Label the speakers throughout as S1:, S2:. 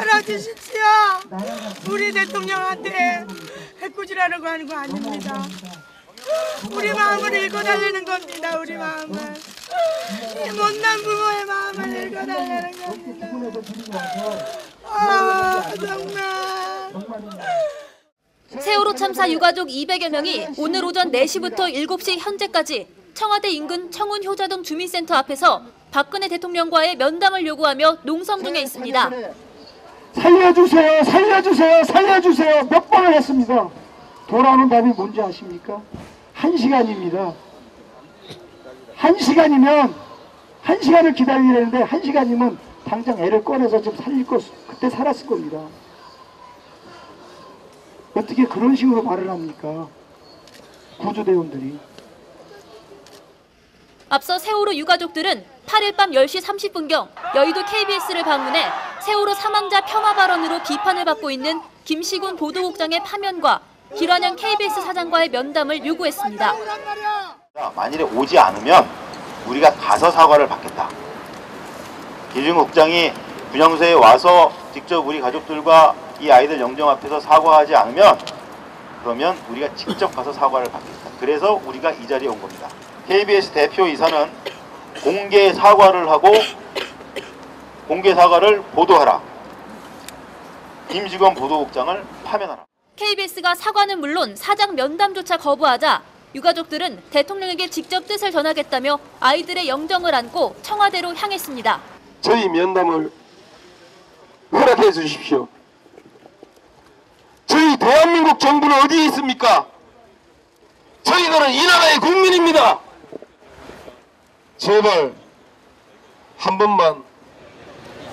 S1: 열어주십시오. 우리 대통령한테 해코지라는 하는 거 아닙니다. 우리 마음을 읽어 달라는 겁니다. 우리 마음을. 이 못난 부모의 마음을 읽어 달라는 겁니다. 아 정말.
S2: 세월호 참사 유가족 200여 명이 오늘 오전 4시부터 7시 현재까지 청와대 인근 청운 효자동 주민센터 앞에서 박근혜 대통령과의 면담을 요구하며 농성 중에 있습니다.
S3: 살려주세요, 살려주세요, 살려주세요 몇 번을 했습니다. 돌아오는 답이 뭔지 아십니까? 한 시간입니다. 한 시간이면 한 시간을 기다려야 되는데 한 시간이면 당장 애를 꺼내서 좀 살릴 것 그때 살았을 겁니다. 어떻게 그런 식으로 말을 합니까? 구조대원들이.
S2: 앞서 세월호 유가족들은 8일 밤 10시 30분경 여의도 KBS를 방문해 세월호 사망자 폄하 발언으로 비판을 받고 있는 김시군 보도국장의 파면과 길환영 KBS 사장과의 면담을 요구했습니다.
S4: 자, 만일에 오지 않으면 우리가 가서 사과를 받겠다. 기준 국장이 분향소에 와서 직접 우리 가족들과 이 아이들 영정 앞에서 사과하지 않으면 그러면 우리가 직접 가서 사과를 받겠다. 그래서 우리가 이 자리에 온 겁니다. KBS 대표 이사는 공개 사과를 하고 공개 사과를 보도하라. 김지건 보도국장을 파면하라.
S2: KBS가 사과는 물론 사장 면담조차 거부하자 유가족들은 대통령에게 직접 뜻을 전하겠다며 아이들의 영정을 안고 청와대로 향했습니다.
S5: 저희 면담을 허락해 주십시오. 대한민국 정부는 어디에 있습니까? 저희들은 이 나라의 국민입니다. 제발 한 번만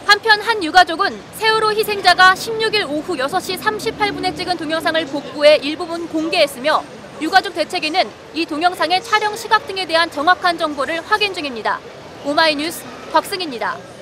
S2: 한편 한 유가족은 세월호 희생자가 16일 오후 6시 38분에 찍은 동영상을 복구해 일부분 공개했으며 유가족 대책위는 이 동영상의 촬영 시각 등에 대한 정확한 정보를 확인 중입니다. 오마이뉴스 곽승입니다.